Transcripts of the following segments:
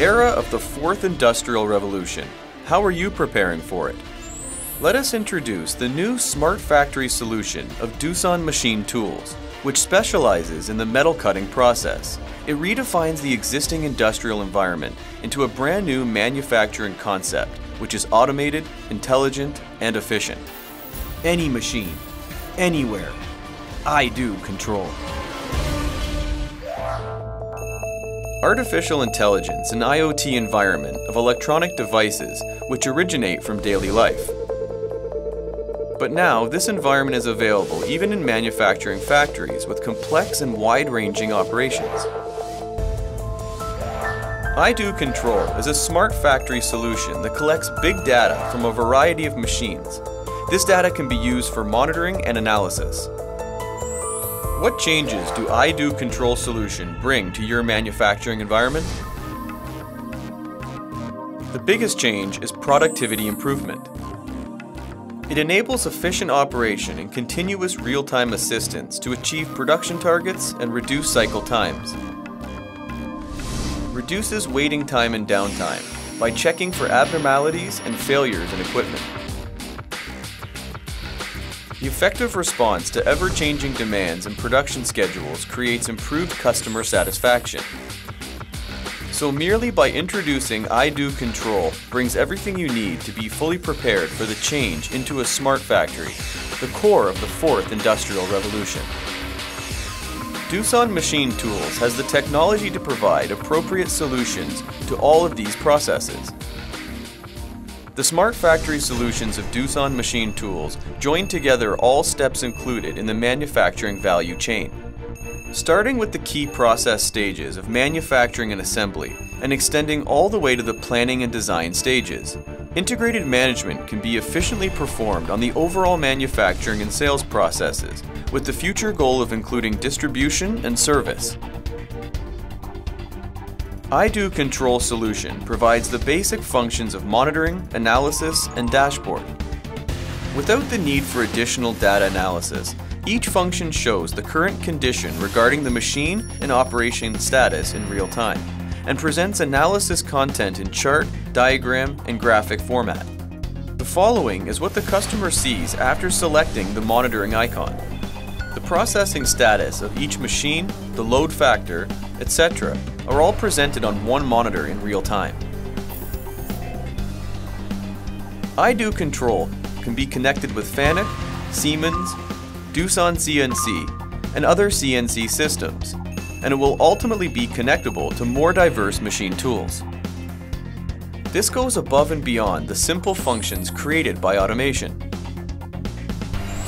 era of the fourth industrial revolution. How are you preparing for it? Let us introduce the new Smart Factory solution of Doosan Machine Tools, which specializes in the metal cutting process. It redefines the existing industrial environment into a brand new manufacturing concept, which is automated, intelligent, and efficient. Any machine, anywhere, iDOO control. Artificial intelligence and IoT environment of electronic devices which originate from daily life. But now, this environment is available even in manufacturing factories with complex and wide-ranging operations. iDOO Control is a smart factory solution that collects big data from a variety of machines. This data can be used for monitoring and analysis. What changes do iDOO Control solution bring to your manufacturing environment? The biggest change is productivity improvement. It enables efficient operation and continuous real-time assistance to achieve production targets and reduce cycle times. Reduces waiting time and downtime by checking for abnormalities and failures in equipment. The effective response to ever-changing demands and production schedules creates improved customer satisfaction. So merely by introducing iDOO Control brings everything you need to be fully prepared for the change into a smart factory, the core of the fourth industrial revolution. Doosan Machine Tools has the technology to provide appropriate solutions to all of these processes. The Smart Factory solutions of Doosan Machine Tools join together all steps included in the manufacturing value chain. Starting with the key process stages of manufacturing and assembly, and extending all the way to the planning and design stages. Integrated management can be efficiently performed on the overall manufacturing and sales processes, with the future goal of including distribution and service. iDOO Control Solution provides the basic functions of monitoring, analysis, and dashboard. Without the need for additional data analysis, each function shows the current condition regarding the machine and operation status in real time, and presents analysis content in chart, diagram, and graphic format. The following is what the customer sees after selecting the monitoring icon. The processing status of each machine, the load factor, etc. are all presented on one monitor in real time. iDOO Control can be connected with FANUC, Siemens, Doosan CNC, and other CNC systems, and it will ultimately be connectable to more diverse machine tools. This goes above and beyond the simple functions created by automation.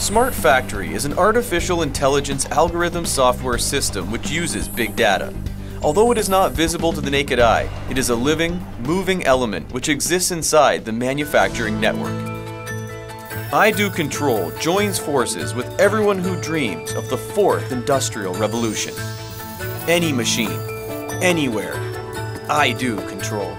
Smart Factory is an artificial intelligence algorithm software system which uses big data. Although it is not visible to the naked eye, it is a living, moving element which exists inside the manufacturing network. iDOO Control joins forces with everyone who dreams of the fourth industrial revolution. Any machine, anywhere, iDOO Control.